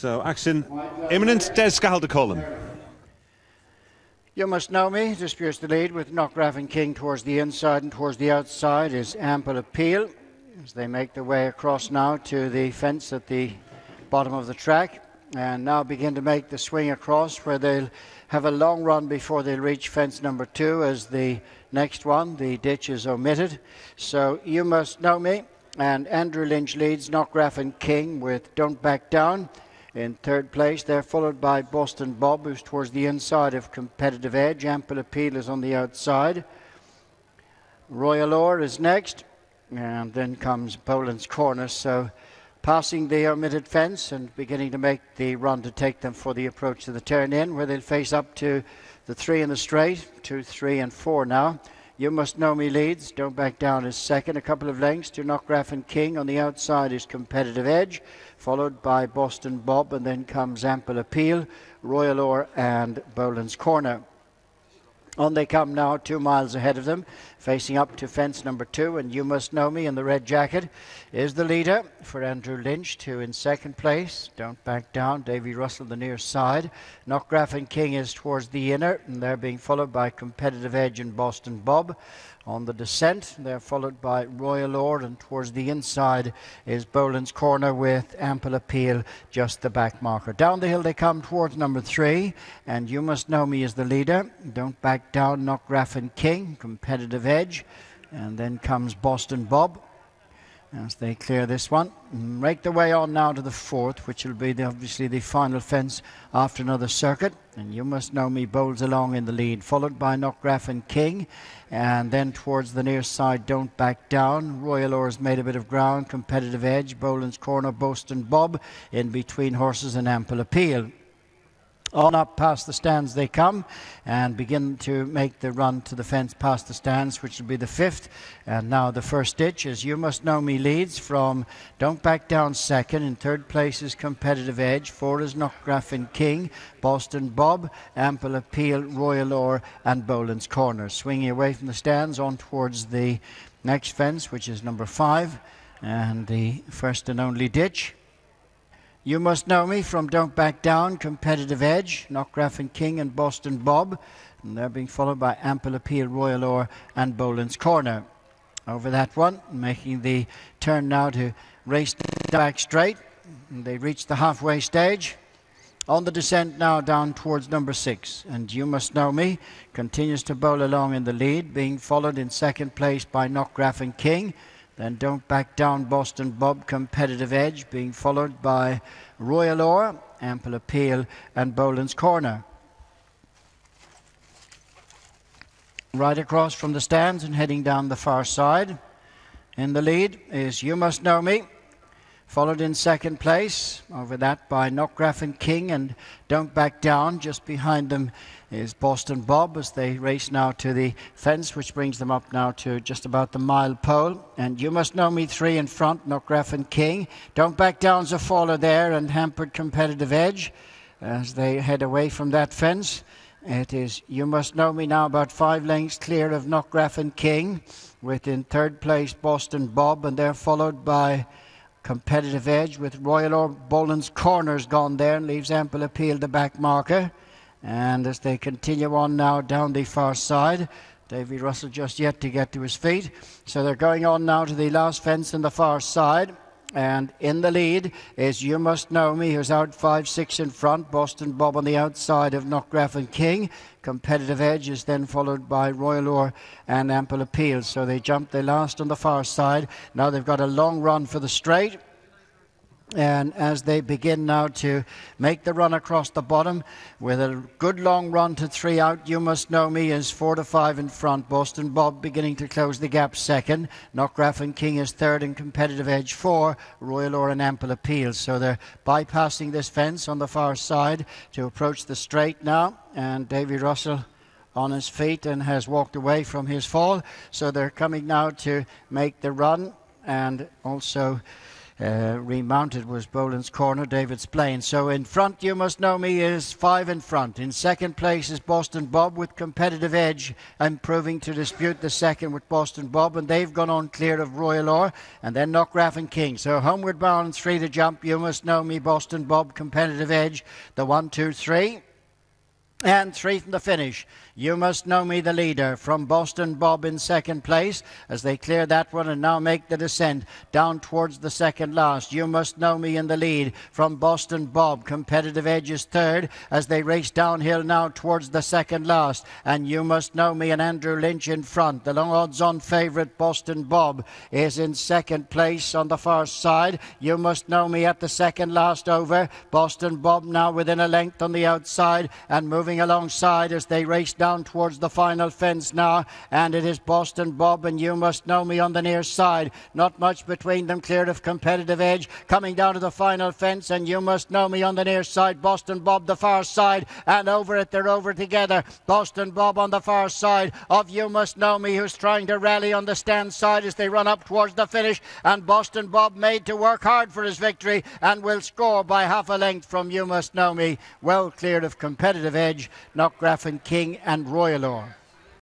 So action imminent. Des to. You must know me. Disputes the lead with Knockgraffon King towards the inside and towards the outside is ample appeal as they make their way across now to the fence at the bottom of the track and now begin to make the swing across where they'll have a long run before they'll reach fence number two as the next one, the ditch is omitted. So you must know me. And Andrew Lynch leads Knockgraffon King with Don't Back Down in third place. They're followed by Boston Bob, who's towards the inside of competitive edge. Ample Appeal is on the outside. Royal Or is next. And then comes Boland's Corner. So passing the omitted fence and beginning to make the run to take them for the approach to the turn in, where they'll face up to the three in the straight, two, three, and four now. You Must Know Me leads. Don't Back Down is second. A couple of lengths to Knockgraffon King. On the outside is Competitive Edge, followed by Boston Bob, and then comes Ample Appeal, Royal Or, and Boland's Corner. On they come now, two miles ahead of them, facing up to fence number two. And You Must Know Me in the red jacket is the leader for Andrew Lynch, two in second place. Don't back down. Davy Russell, the near side. Knockgraffon King is towards the inner, and they're being followed by Competitive Edge and Boston Bob on the descent. They're followed by Royal Lord, and towards the inside is Boland's Corner with ample appeal, just the back marker. Down the hill they come towards number three, and You Must Know Me is the leader. Don't back down, Knockgraffon King, competitive edge. And then comes Boston Bob as they clear this one. Make their way on now to the fourth, which will be the, obviously the final fence after another circuit. And you must know me bowls along in the lead, followed by Knockgraffon King. And then towards the near side, Don't Back Down. Royal Oars made a bit of ground, competitive edge. Boland's Corner, Boston Bob in between horses and ample appeal. On up past the stands they come and begin to make the run to the fence past the stands, which will be the fifth. And now the first ditch, as you must know me, leads from Don't Back Down second. In third place is Competitive Edge. Four is Knockgraffon King, Boston Bob, Ample Appeal, Royal Or, and Boland's Corner. Swinging away from the stands on towards the next fence, which is number five, and the first and only ditch. You must know me from Don't Back Down, Competitive Edge, Knockgraffon King, and Boston Bob. And they're being followed by Ample Appeal, Royal Or, and Boland's Corner. Over that one, making the turn now to race back straight. And they reach the halfway stage. On the descent now down towards number six. And You Must Know Me continues to bowl along in the lead, being followed in second place by Knockgraffon King. Then Don't Back Down Boston Bob, Competitive Edge, being followed by Royal Or, Ample Appeal, and Boland's Corner. Right across from the stands and heading down the far side. In the lead is You Must Know Me, followed in second place. Over that by Knockgraffon King, and Don't Back Down. Just behind them is Boston Bob as they race now to the fence, which brings them up now to just about the mile pole. And you must know me three in front, Knockgraffon King. Don't back down's a faller there and hampered competitive edge as they head away from that fence. It is you must know me now about five lengths clear of Knockgraffon King, with in third place Boston Bob, and they're followed by competitive edge with Royal or Boland's corners gone there and leaves ample appeal the back marker. And as they continue on now down the far side, Davy Russell just yet to get to his feet. So they're going on now to the last fence on the far side. And in the lead is You Must Know Me, who's out 5 6 in front. Boston Bob on the outside of Knockgraffon King. Competitive Edge is then followed by Royal Or and Ample Appeal. So they jump the last on the far side. Now they've got a long run for the straight. And as they begin now to make the run across the bottom with a good long run to three out, you must know me is four to five in front. Boston Bob beginning to close the gap second. Knockgraffon King is third in competitive edge four. Royal or an ample appeal. So they're bypassing this fence on the far side to approach the straight now. And Davy Russell on his feet and has walked away from his fall. So they're coming now to make the run and also Uh, remounted was Boland's corner, David Splane. So in front, you must know me, is five in front. In second place is Boston Bob with competitive edge, improving to dispute the second with Boston Bob, and they've gone on clear of Royal Or, and then Knockgraffon King. So homeward bound, three to jump. You must know me, Boston Bob, competitive edge. The one, two, three. And three from the finish. You must know me, the leader, from Boston Bob in second place as they clear that one and now make the descent down towards the second last. You must know me in the lead from Boston Bob. Competitive Edge is third as they race downhill now towards the second last. And you must know me and Andrew Lynch in front. The long odds on favourite Boston Bob is in second place on the far side. You must know me at the second last over. Boston Bob now within a length on the outside and moving alongside as they race down down towards the final fence now, and it is Boston Bob, and you must know me on the near side. Not much between them, clear of competitive edge. Coming down to the final fence, and you must know me on the near side. Boston Bob, the far side, and over it, they're over together. Boston Bob on the far side of You Must Know Me, who's trying to rally on the stand side as they run up towards the finish, and Boston Bob made to work hard for his victory and will score by half a length from You Must Know Me. Well cleared of competitive edge, Knockgraffon King and and Royal